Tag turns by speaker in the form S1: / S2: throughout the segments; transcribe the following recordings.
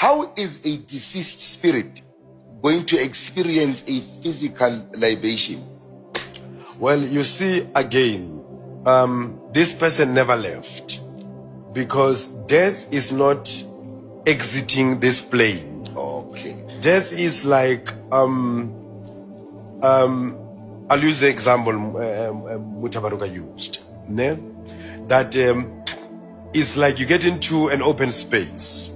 S1: how is a deceased spirit going to experience a physical libation?
S2: Well, you see, again, um, this person never left because death is not exiting this plane.
S1: Okay.
S2: Death is like, um, um, I'll use the example um, um, Mutabaruka used. Ne? That um, it's like you get into an open space.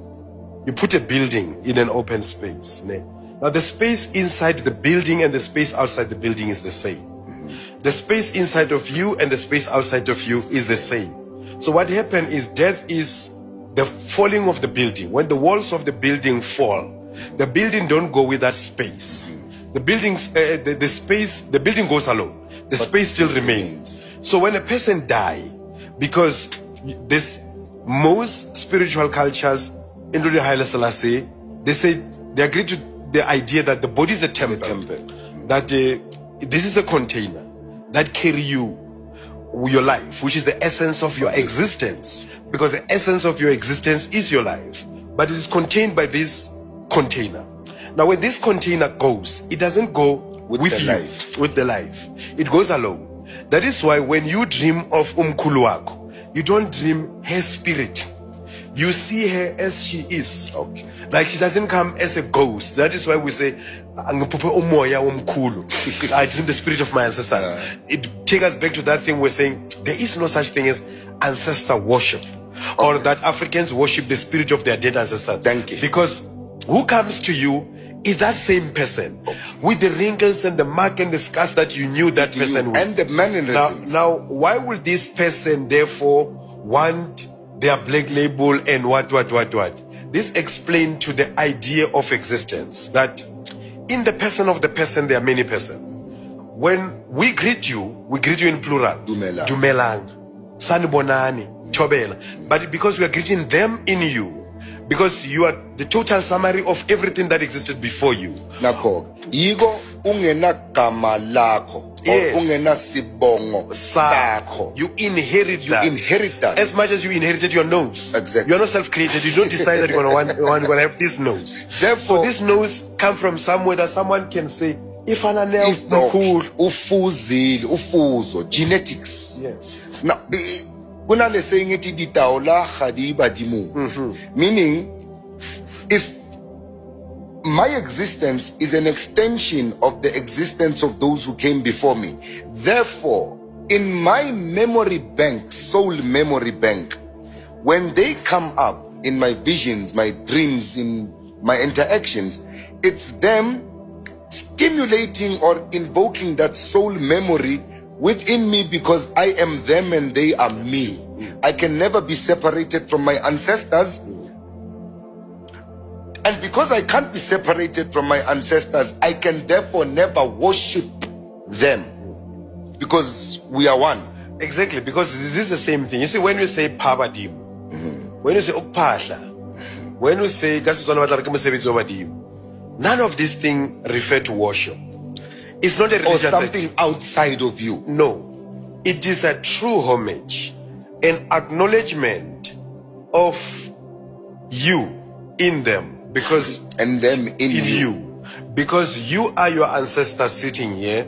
S2: You put a building in an open space. Ne? Now, the space inside the building and the space outside the building is the same. The space inside of you and the space outside of you is the same. So what happened is death is the falling of the building. When the walls of the building fall, the building don't go with that space. The buildings, uh, the, the space, the building goes alone. The space still remains. So when a person die, because this most spiritual cultures, including Haile Selassie, they say they agree to the idea that the body is a temple,
S1: temple.
S2: that uh, this is a container that carry you your life, which is the essence of your existence, because the essence of your existence is your life, but it is contained by this container. Now, when this container goes, it doesn't go
S1: With
S2: with,
S1: the
S2: you,
S1: life.
S2: with the life. It goes alone. That is why when you dream of umkhulu wako, you don't dream her spirit. You see her as she is.
S1: Okay.
S2: Like she doesn't come as a ghost. That is why we say, "Angiphuphe umoya womkhulu." I dream the spirit of my ancestors. It takes us back to that thing we're saying. There is no such thing as ancestor worship, or that Africans worship the spirit of their dead ancestors.
S1: Thank you.
S2: Because who comes to you is that same person with the wrinkles and the mark and the scars that you knew that person with.
S1: and the
S2: Now,
S1: mannerisms.
S2: now, why would this person therefore want their black label and what, what, what, what? This explained to the idea of existence that in the person of the person, there are many persons. When we greet you, we greet you in plural.
S1: Dumelang.
S2: Dumelang. Sanibonani. Thobela. But because we are greeting them in you, because you are the total summary of everything that existed before you.
S1: nakho yiko ungenagama lakho or
S2: Yes.
S1: ungenasibongo sakho
S2: You inherit
S1: you
S2: that.
S1: inherit that
S2: As much as you inherited your nose.
S1: Exactly.
S2: You're not self-created. You don't decide that you're gonna want, gonna have this nose.
S1: Therefore-
S2: so this nose come from somewhere that someone can say, if an
S1: If no,
S2: cool.
S1: ufuzile ufuzo genetics
S2: Yes.
S1: now eh, kunale saying ethi ditao la ga di badimong. Meaning if my existence is an extension of the existence of those who came before me therefore in my memory bank soul memory bank when they come up in my visions my dreams in my interactions it's them stimulating or invoking that soul memory within me because I am them and they are me. I can never be separated from my ancestors. And because I can't be separated from my ancestors, I can therefore never worship them because we are one.
S2: Exactly, because this is the same thing. You see, when you say Pabadim, mm-hmm. when you say Okpahla, when you say "Kasizwana batla re ke mosebetsi wa badimo," none of these things refer to worship. It's not a
S1: Or something
S2: act.
S1: outside of you.
S2: No, it is a true homage, an acknowledgement of you in them because
S1: And them in,
S2: in
S1: you.
S2: you because you are your ancestors sitting here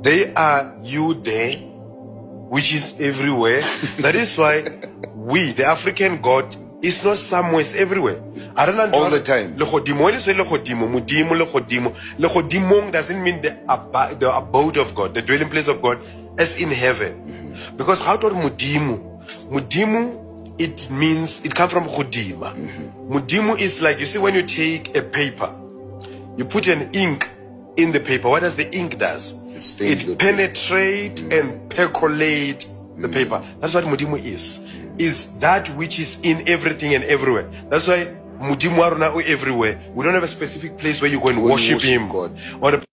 S2: they are you there which is everywhere that is why we the african god is not somewhere it's everywhere
S1: All the time.
S2: legodimo you say legodimo modimo legodimo. Legodimong doesn't mean the, ab- the abode of god the dwelling place of god as in heaven. Mm-hmm. Because how to modimo modimo it means it comes from godima. Mm-hmm. Modimo is like you see when you take a paper you put an ink in the paper what does the ink does?
S1: It
S2: it penetrate mm-hmm. and percolate the paper. That's what modimo is. Is that which is in everything and everywhere. That's why wa everywhere we don't have a specific place where you go and worship,
S1: worship
S2: him
S1: God.
S2: or